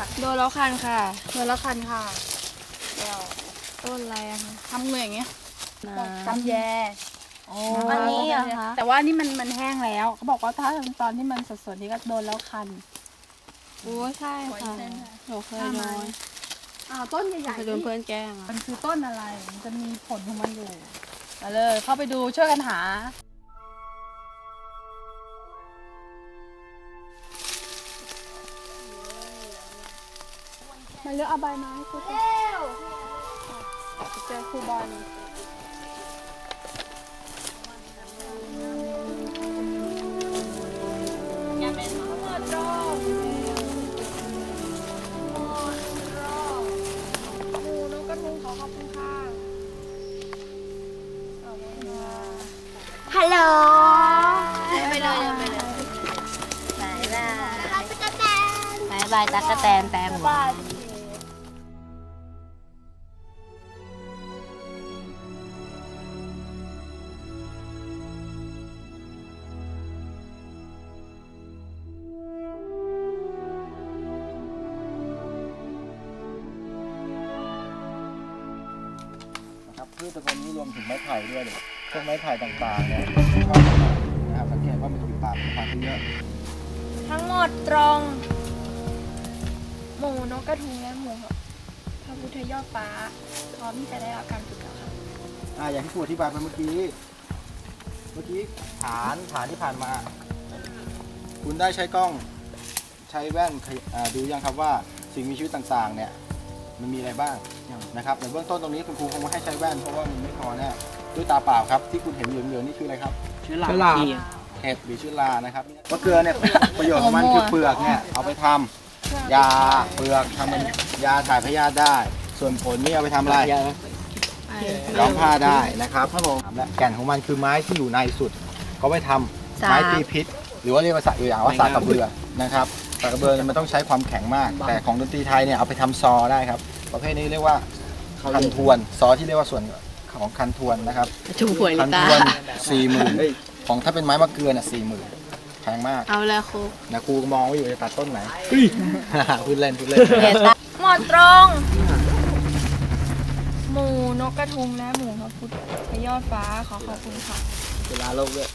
ค่ะโดนแล้วคันค่ะเงินละคันค่ะเดี๋ยวต้นอะไรอะคะทำมืออย่างเงี้ยนาตำแยโอ้นะคะอันนี้เหรอคะแต่ว่านี่มันมันแห้งแล้วเขาบอกว่าถ้าตอนที่มันสดๆนี่ก็โดนแล้วคันโอ้ใช่ค่ะหนูเคยโดนอ่าต้นใหญ่เคยโดนเพื่อนแกล้งๆอะมันคือต้นอะไร มันจะมีผลของมันอยู่มาเลย เข้าไปดูช่วยกันหา เลือกเอาใบไม้ครูเร็วเจอครูบอลอย่าเป็นหมดรอบหมดรอบหมูนกกระทุงขอขอบคุณค่ะขอบคุณค่ะฮัลโหลไปเลยไปเลยบายบายบายบายตั๊กแตนแตงหวาน พืชตระกูลนี้รวมถึงไม้ไผ่ด้วยเนี่ยพวกไม้ไผ่ต่างๆเนี่ยชอบนะครับสังเกตว่ามันจะมีป่าเป็นป่าที่เยอะ ทั้งหมดตรง หมูนกกระทุงและหมูพระพุทธยอดฟ้าพร้อมที่จะได้รับการฝึกแล้วค่ะอ่าอย่างที่ครูอธิบายไปเมื่อกี้ เมื่อกี้ฐานฐานที่ผ่านมา คุณได้ใช้กล้องใช้แว่นขยอ่าดูยังครับว่าสิ่งมีชีวิตต่างๆเนี่ย มันมีอะไรบ้างนะครับในเบื้องต้นตรงนี้คุณครูคงไม่ให้ใช้แว่นเพราะว่ามันไม่พอแน่ด้วยตาเปล่าครับที่คุณเห็นเหลืองๆนี่คืออะไรครับเชื้อราเห็ดหรือชื่อรานะครับมะเกลือเนี่ย ประโยชน์ของมันคือเปลือกเนี่ยเอาไปทำยาเปลือกทำเป็นยาถ่ายพยาธิได้ ส่วนผลนี่เอาไปทำอะไร ย้อมผ้าได้นะครับครับผมและแก่นของมันคือไม้ที่อยู่ในสุด ก็ไปทำไม้ตีพิษ หรือว่าเรียกภาษาอย่างว่าสากกระเบือนะครับ สากกระเบือเนี่ยมันต้องใช้ความแข็งมาก แต่ของดนตรีไทยเนี่ยเอาไปทำซอได้ครับ ประเภทนี้เรียกว่าคันทวน ซอที่เรียกว่าส่วนของคันทวนนะครับ ถูกหวยลิคันตา ทวนสี่หมื่นของถ้าเป็นไม้มะเกลือเนี่ยสี่หมื่นแพงมากเอาเลยครูนะครูมองว่าอยู่จะตัดต้นไหน พูดเล่นพูดเล่น หมดตรง หมูนกกระทุงและหมูพระพุทธยอดฟ้าขอขอบคุณค่ะ เวลาโลกด้วย